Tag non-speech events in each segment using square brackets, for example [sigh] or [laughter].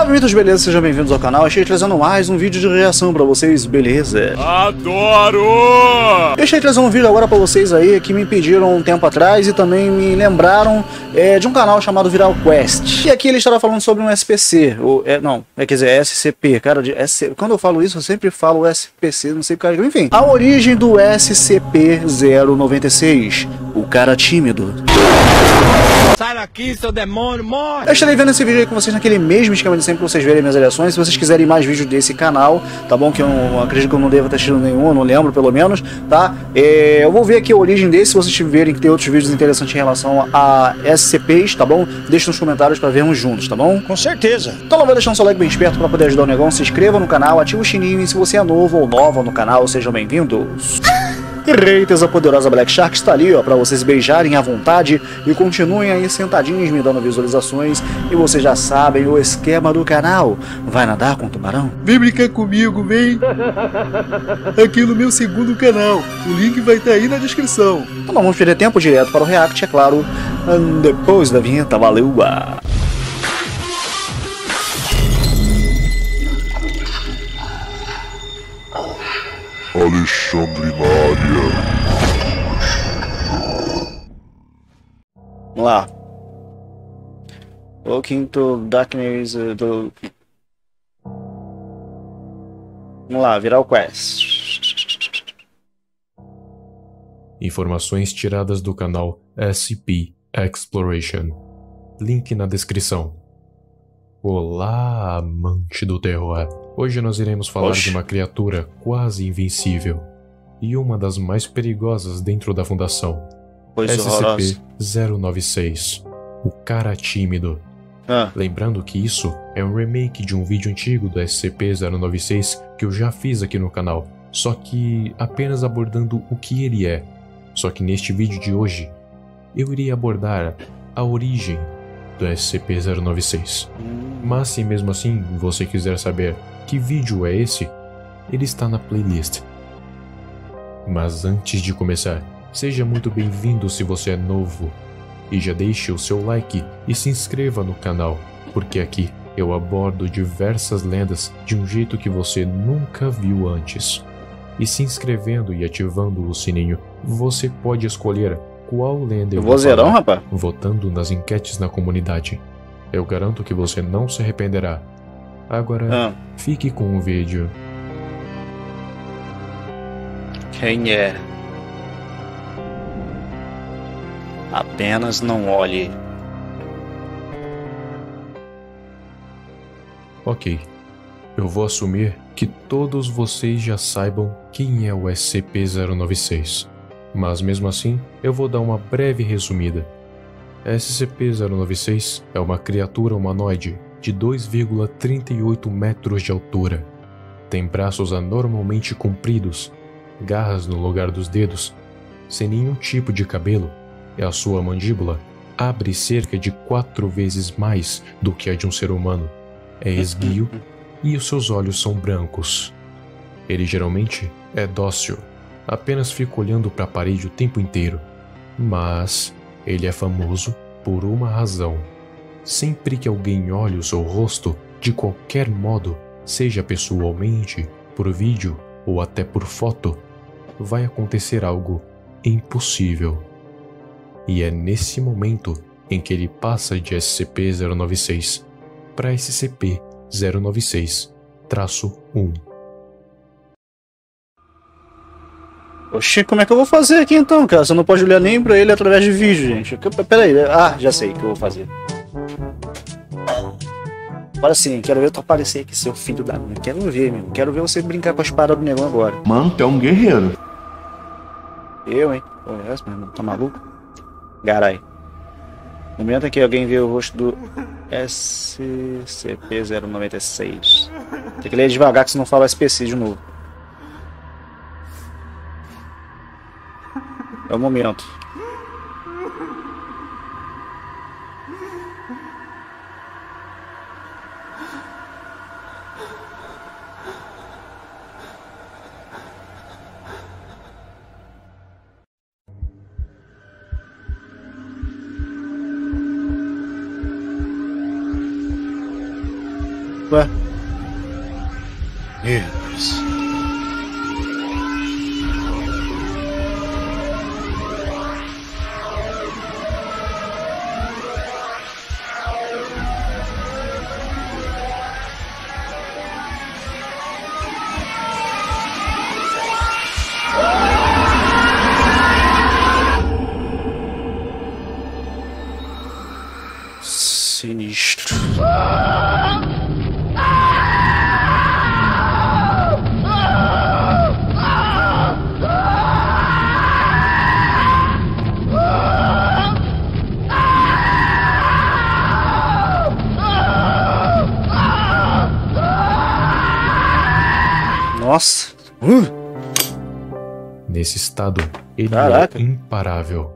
Salve, mitos, beleza? Sejam bem-vindos ao canal. Achei trazendo mais um vídeo de reação pra vocês, beleza? Adoro! Eu achei trazendo um vídeo agora pra vocês aí que me pediram um tempo atrás e também me lembraram é, de um canal chamado Viral Quest. E aqui ele estará falando sobre um SPC, ou, é, não, é, quer dizer, SCP, cara, de, SC, quando eu falo isso eu sempre falo SPC, não sei o que, enfim. A origem do SCP-096, o cara tímido. Sai daqui, seu demônio, morre! Eu estarei vendo esse vídeo aí com vocês naquele mesmo esquema de sempre pra vocês verem minhas reações. Se vocês quiserem mais vídeos desse canal, tá bom? Que eu não, acredito que eu não devo ter assistido nenhum, eu não lembro pelo menos, tá? É, eu vou ver aqui a origem desse, se vocês tiverem que ter outros vídeos interessantes em relação a SCPs, tá bom? Deixe nos comentários pra vermos juntos, tá bom? Com certeza. Então não vai deixando seu like bem esperto pra poder ajudar o negócio, se inscreva no canal, ative o sininho e se você é novo ou nova no canal, sejam bem-vindos. E Reiters, a poderosa Black Shark está ali, ó, pra vocês beijarem à vontade e continuem aí sentadinhos me dando visualizações. E vocês já sabem o esquema do canal. Vai nadar com o tubarão? Vem brincar comigo, vem! Aqui no meu segundo canal. O link vai estar aí na descrição. Então não vamos perder tempo direto para o React, é claro, depois da vinheta. Valeu! ah. Alexandre na área. Vamos lá. Looking to darkness do... Vamos lá, virar o quest. Informações tiradas do canal SCP Exploration. Link na descrição. Olá, amante do terror. Hoje nós iremos falar de uma criatura quase invencível e uma das mais perigosas dentro da fundação. Coisa horrorosa. SCP-096. O cara tímido. Ah, Lembrando que isso é um remake de um vídeo antigo do SCP-096 que eu já fiz aqui no canal, só que apenas abordando o que ele é. Só que neste vídeo de hoje, eu iria abordar a origem do SCP-096. Mas se mesmo assim você quiser saber que vídeo é esse, ele está na playlist. Mas antes de começar, seja muito bem-vindo se você é novo. E já deixe o seu like e se inscreva no canal, porque aqui eu abordo diversas lendas de um jeito que você nunca viu antes. E se inscrevendo e ativando o sininho, você pode escolher qual lenda eu vou zerão, falar rapaz. votando nas enquetes na comunidade. Eu garanto que você não se arrependerá. Agora, Ah, fique com o vídeo. quem é? Apenas não olhe. Ok. Eu vou assumir que todos vocês já saibam quem é o SCP-096. Mas mesmo assim, eu vou dar uma breve resumida. SCP-096 é uma criatura humanoide de 2,38 metros de altura. Tem braços anormalmente compridos, garras no lugar dos dedos, sem nenhum tipo de cabelo, e a sua mandíbula abre cerca de quatro vezes mais do que a de um ser humano. É esguio [laughs] e os seus olhos são brancos. Ele geralmente é dócil, apenas fica olhando para a parede o tempo inteiro. Mas ele é famoso por uma razão. Sempre que alguém olha o seu rosto, de qualquer modo, seja pessoalmente, por vídeo ou até por foto, vai acontecer algo impossível. E é nesse momento em que ele passa de SCP-096 para SCP-096-1. Oxi, como é que eu vou fazer aqui então, cara? Você não pode olhar nem pra ele através de vídeo, gente. Que- Peraí, ah, já sei o que eu vou fazer. Agora sim, quero ver tu aparecer aqui, seu filho da mãe. Quero ver, meu. Quero ver você brincar com as paradas do negão agora. Mano, tu é um guerreiro. Eu, hein? Pô, é essa, meu irmão? Tá maluco? Garai. No momento que alguém vê o rosto do SCP-096. Tem que ler devagar, que senão fala SPC de novo. É o momento. Ué? Livros. Nesse estado, ele Caraca. é imparável.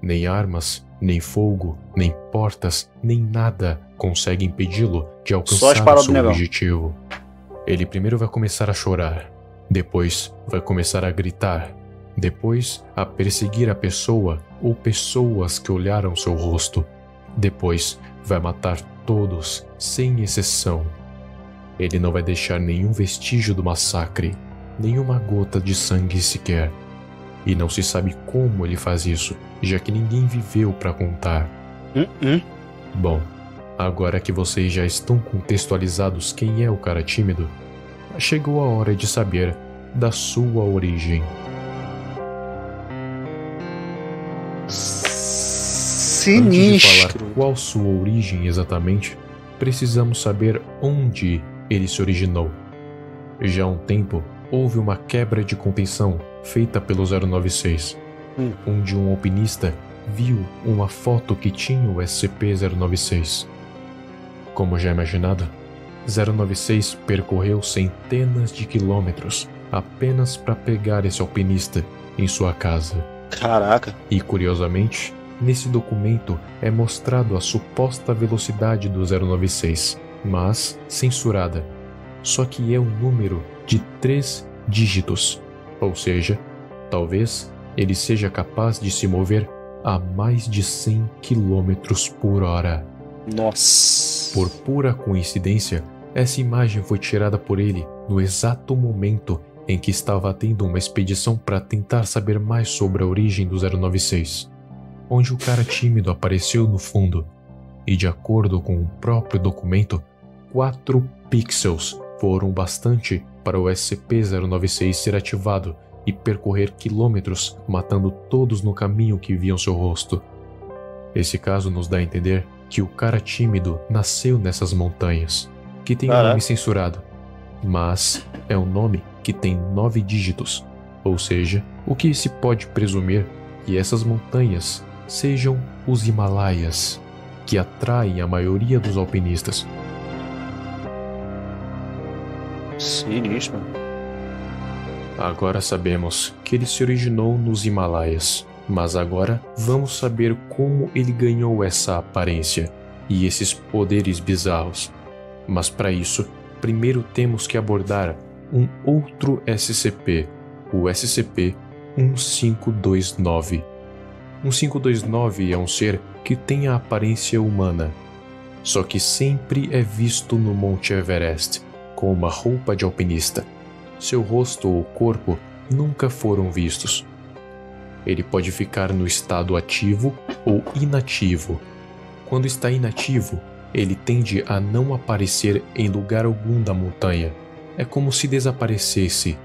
Nem armas, nem fogo, nem portas, nem nada consegue impedi-lo de alcançar seu objetivo. Ele primeiro vai começar a chorar, depois vai começar a gritar, depois a perseguir a pessoa ou pessoas que olharam seu rosto, depois vai matar todos, sem exceção. Ele não vai deixar nenhum vestígio do massacre, nenhuma gota de sangue sequer. E não se sabe como ele faz isso, já que ninguém viveu para contar. hum, hum. Bom, agora que vocês já estão contextualizados quem é o cara tímido, chegou a hora de saber da sua origem. Antes de Sinistro. falar qual sua origem exatamente, precisamos saber onde ele se originou. Já há um tempo, houve uma quebra de contenção feita pelo 096, Hum. onde um alpinista viu uma foto que tinha o SCP-096. Como já imaginado, 096 percorreu centenas de quilômetros apenas para pegar esse alpinista em sua casa. Caraca. E curiosamente, nesse documento é mostrado a suposta velocidade do 096, mas censurada. Só que é um número de três dígitos, ou seja, talvez ele seja capaz de se mover a mais de 100 km por hora. Nossa. Por pura coincidência, essa imagem foi tirada por ele no exato momento em que estava tendo uma expedição para tentar saber mais sobre a origem do 096, onde o cara [laughs] tímido apareceu no fundo, e de acordo com o próprio documento, 4 pixels foram bastante para o SCP-096 ser ativado e percorrer quilômetros, matando todos no caminho que viam seu rosto. Esse caso nos dá a entender que o cara tímido nasceu nessas montanhas, que tem um Caraca. nome censurado, mas é um nome que tem nove dígitos, ou seja, o que se pode presumir que essas montanhas sejam os Himalaias, que atraem a maioria dos alpinistas. Agora sabemos que ele se originou nos Himalaias, mas agora vamos saber como ele ganhou essa aparência e esses poderes bizarros. Mas para isso, primeiro temos que abordar um outro SCP, o SCP-1529. 1529 é um ser que tem a aparência humana, só que sempre é visto no Monte Everest com uma roupa de alpinista. Seu rosto ou corpo nunca foram vistos. Ele pode ficar no estado ativo ou inativo. Quando está inativo, ele tende a não aparecer em lugar algum da montanha. É como se desaparecesse.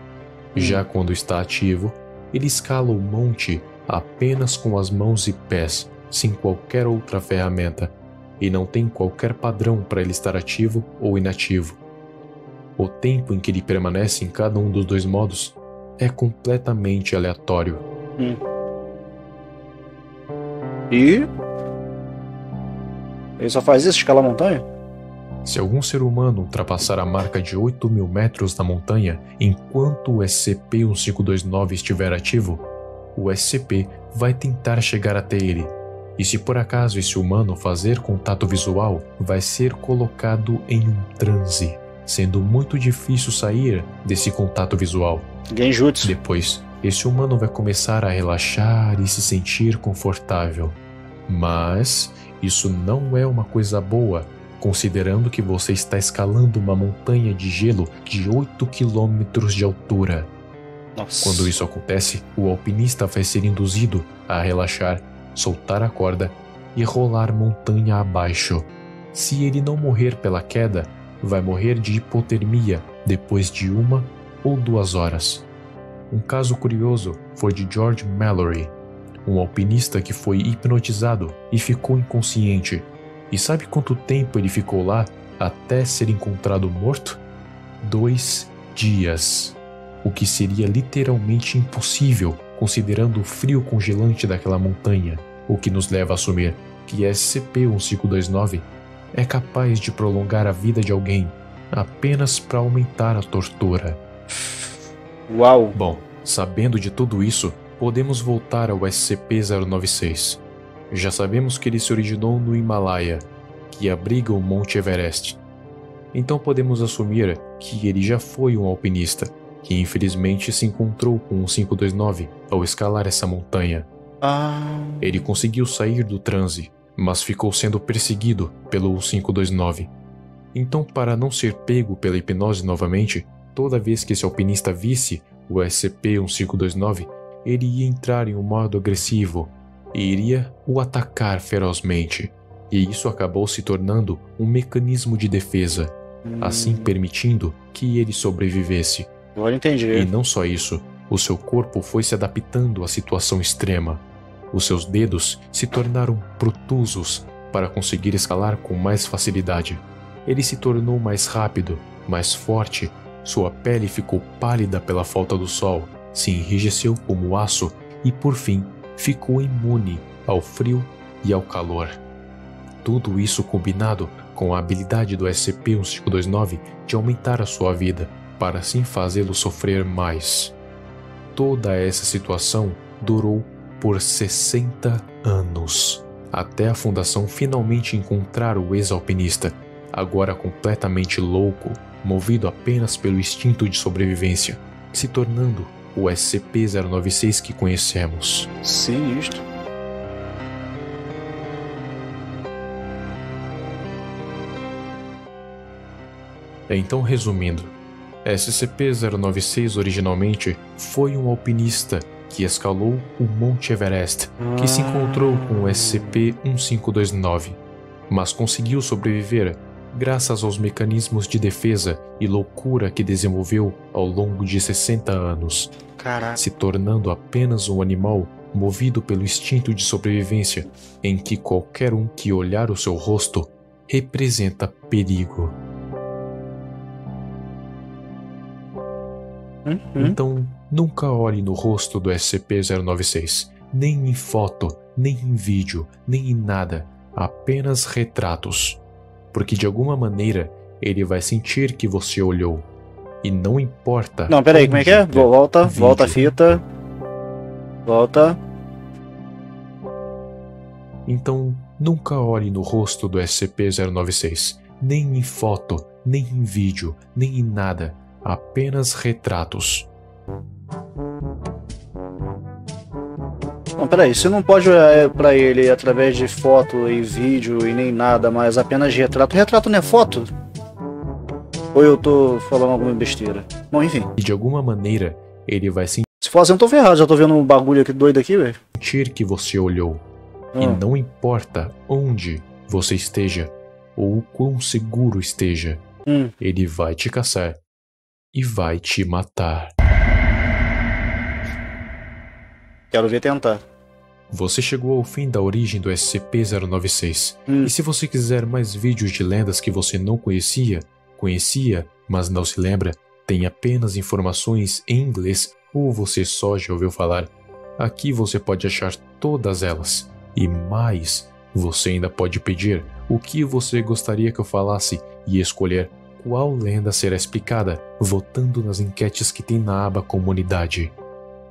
Já quando está ativo, ele escala o monte apenas com as mãos e pés, sem qualquer outra ferramenta, e não tem qualquer padrão para ele estar ativo ou inativo. O tempo em que ele permanece em cada um dos dois modos é completamente aleatório. E. Ele só faz isso, escalar a montanha? Se algum ser humano ultrapassar a marca de 8 mil metros da montanha enquanto o SCP-1529 estiver ativo, o SCP vai tentar chegar até ele. E se por acaso esse humano fazer contato visual, vai ser colocado em um transe, sendo muito difícil sair desse contato visual. Genjutsu. Depois, esse humano vai começar a relaxar e se sentir confortável. Mas isso não é uma coisa boa considerando que você está escalando uma montanha de gelo de 8 quilômetros de altura. Nossa. Quando isso acontece, o alpinista vai ser induzido a relaxar, soltar a corda e rolar montanha abaixo. Se ele não morrer pela queda, vai morrer de hipotermia depois de uma ou duas horas. Um caso curioso foi de George Mallory, um alpinista que foi hipnotizado e ficou inconsciente. E sabe quanto tempo ele ficou lá até ser encontrado morto? Dois dias. O que seria literalmente impossível considerando o frio congelante daquela montanha, o que nos leva a assumir que SCP-1529 é capaz de prolongar a vida de alguém apenas para aumentar a tortura. Uau. Bom, sabendo de tudo isso, podemos voltar ao SCP-096. Já sabemos que ele se originou no Himalaia, que abriga o Monte Everest. Então podemos assumir que ele já foi um alpinista, que infelizmente se encontrou com o 529 ao escalar essa montanha. Ah. Ele conseguiu sair do transe, mas ficou sendo perseguido pelo 529. Então, para não ser pego pela hipnose novamente, toda vez que esse alpinista visse o SCP-1529, ele ia entrar em um modo agressivo e iria o atacar ferozmente. E isso acabou se tornando um mecanismo de defesa, assim permitindo que ele sobrevivesse. Agora entendi. E não só isso, o seu corpo foi se adaptando à situação extrema. Os seus dedos se tornaram protusos para conseguir escalar com mais facilidade. Ele se tornou mais rápido, mais forte, sua pele ficou pálida pela falta do sol, se enrijeceu como aço e, por fim, ficou imune ao frio e ao calor. Tudo isso combinado com a habilidade do SCP-1529 de aumentar a sua vida, para assim fazê-lo sofrer mais. Toda essa situação durou por 60 anos, até a Fundação finalmente encontrar o ex-alpinista, agora completamente louco, movido apenas pelo instinto de sobrevivência, se tornando o SCP-096 que conhecemos. Sinistro. Então, resumindo, SCP-096 originalmente foi um alpinista que escalou o Monte Everest, que se encontrou com o SCP-1529, mas conseguiu sobreviver graças aos mecanismos de defesa e loucura que desenvolveu ao longo de 60 anos, Caraca. se tornando apenas um animal movido pelo instinto de sobrevivência, em que qualquer um que olhar o seu rosto representa perigo. Hum, Então, nunca olhe no rosto do SCP-096, nem em foto, nem em vídeo, nem em nada, apenas retratos. Porque de alguma maneira ele vai sentir que você olhou. E não importa. Não, peraí, como é que é? Volta, vídeo. volta a fita. Volta. Então, nunca olhe no rosto do SCP-096, nem em foto, nem em vídeo, nem em nada, apenas retratos. Não, peraí, você não pode olhar pra ele através de foto e vídeo e nem nada, mas apenas de retrato. Retrato não é foto? Ou eu tô falando alguma besteira? Bom, enfim. E de alguma maneira ele vai Se for assim, eu tô ferrado. Já tô vendo um bagulho aqui doido aqui, velho. sentir que você olhou. E Hum. não importa onde você esteja ou o quão seguro esteja, Hum. ele vai te caçar e vai te matar. Quero ver tentar. Você chegou ao fim da origem do SCP-096. Hum. E se você quiser mais vídeos de lendas que você não conhecia, conhecia, mas não se lembra, tem apenas informações em inglês ou você só já ouviu falar, aqui você pode achar todas elas. E mais, você ainda pode pedir o que você gostaria que eu falasse e escolher qual lenda será explicada votando nas enquetes que tem na aba Comunidade.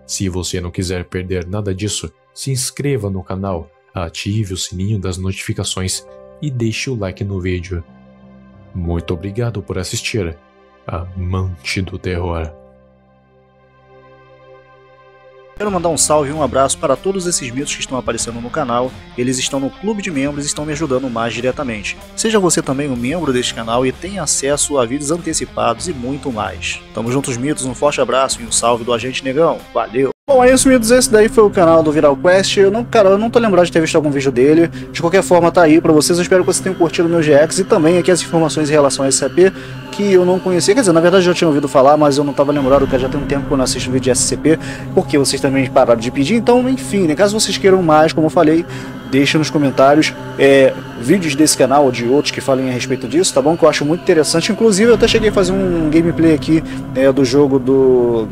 Se você não quiser perder nada disso, se inscreva no canal, ative o sininho das notificações e deixe o like no vídeo. Muito obrigado por assistir, amante do terror. Quero mandar um salve e um abraço para todos esses mitos que estão aparecendo no canal. Eles estão no clube de membros e estão me ajudando mais diretamente. Seja você também um membro deste canal e tenha acesso a vídeos antecipados e muito mais. Tamo juntos, mitos. Um forte abraço e um salve do Agente Negão. Valeu! Bom, é isso, mitos. Esse daí foi o canal do Viral Quest. Eu não, cara, eu não tô lembrado de ter visto algum vídeo dele. De qualquer forma, tá aí pra vocês. Eu espero que vocês tenham curtido meu GX e também aqui as informações em relação a SCP que eu não conhecia. Quer dizer, na verdade eu já tinha ouvido falar, mas eu não tava lembrado que já tem um tempo que eu não assisto vídeo de SCP, porque vocês também pararam de pedir. Então, enfim, né, caso vocês queiram mais, como eu falei, deixem nos comentários é, vídeos desse canal ou de outros que falem a respeito disso, tá bom? Que eu acho muito interessante. Inclusive, eu até cheguei a fazer um gameplay aqui é, do jogo do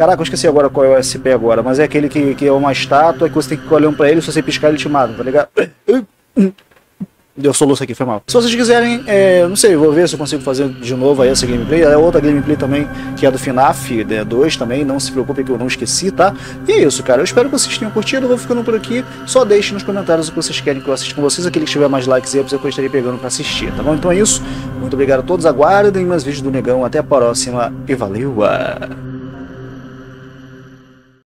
Caraca, eu esqueci agora qual é o SP agora, mas é aquele que, que é uma estátua que você tem que olhando pra ele, se você piscar ele te mata, tá ligado? Deu soluço aqui, foi mal. Se vocês quiserem, é, não sei, vou ver se eu consigo fazer de novo aí essa gameplay. É outra gameplay também, que é do FNAF 2 também, não se preocupe que eu não esqueci, tá? E é isso, cara. Eu espero que vocês tenham curtido, eu vou ficando por aqui. Só deixe nos comentários o que vocês querem que eu assista com vocês. Aquele que tiver mais likes aí, eu estarei pegando pra assistir, tá bom? Então é isso. Muito obrigado a todos, aguardem mais vídeos do Negão. Até a próxima e valeu!